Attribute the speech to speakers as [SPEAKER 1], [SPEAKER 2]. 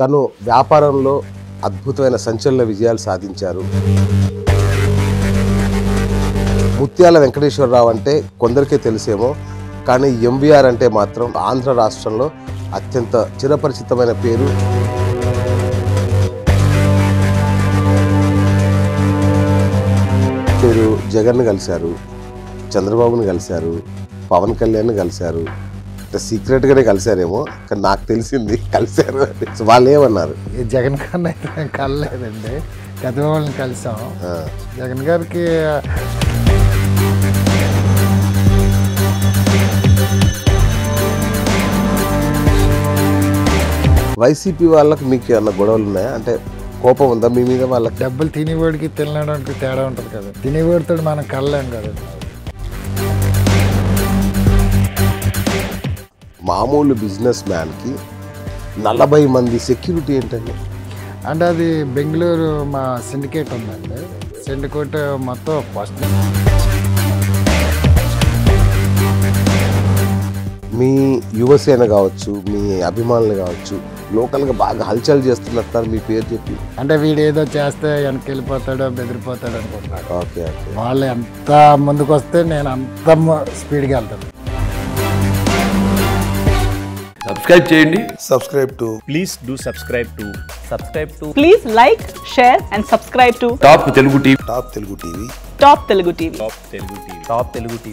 [SPEAKER 1] తను వ్యాపారంలో అద్భుతమైన సంచలన విజయాలు సాధించారు. ముత్యాల వెంకటేశ్వరరావు అంటే కొందరికే తెలిసేమో కానీ ఎంవీఆర్ అంటే మాత్రం ఆంధ్ర రాష్ట్రంలో అత్యంత చిరపరిచితమైన పేరు. మీరు జగన్ను కలిశారు చంద్రబాబుని కలిశారు పవన్ కళ్యాణ్ కలిశారు సీక్రెట్గానే కలిశారేమో కానీ నాకు తెలిసింది కలిశారు. సో వాళ్ళు ఏమన్నారు?
[SPEAKER 2] జగన్ గారిని అయితే కలలేదండి. గత వాళ్ళని కలిసాం. జగన్ గారికి
[SPEAKER 1] వైసీపీ వాళ్ళకి మీకు ఏమన్నా గొడవలు ఉన్నాయా? అంటే కోపం ఉందా మీ మీద వాళ్ళకి?
[SPEAKER 2] డబ్బులు తినేవాడికి తినడానికి తేడా ఉంటుంది కదా. తినేవాడితో మనం కలలేం కదా.
[SPEAKER 1] మామూలు బిజినెస్ మ్యాన్కి నలభై మంది సెక్యూరిటీ ఏంటండి?
[SPEAKER 2] అంటే అది బెంగళూరు మా సిండికేట్ ఉందండి. సిండికేట్ మొత్తం ఫస్ట్
[SPEAKER 1] మీ యువసేన కావచ్చు మీ అభిమానులు కావచ్చు లోకల్గా బాగా హల్చల్ చేస్తున్నట్టున్నారు మీ పేరు చెప్పి.
[SPEAKER 2] అంటే వీడు ఏదో చేస్తే వెనక్కి వెళ్ళిపోతాడో బెదిరిపోతాడు అనుకుంటున్నాడు.
[SPEAKER 1] Okay okay.
[SPEAKER 2] వాళ్ళు ఎంత ముందుకు వస్తే నేను అంత స్పీడ్గా వెళ్తాను.
[SPEAKER 3] సబ్స్క్రైబ్ చేయండి
[SPEAKER 4] subscribe to
[SPEAKER 5] please do subscribe to subscribe to
[SPEAKER 6] Please like, share, and subscribe to
[SPEAKER 3] top Telugu TV
[SPEAKER 4] Top Telugu TV.
[SPEAKER 6] Top Telugu TV.
[SPEAKER 5] top telugu tv top telugu tv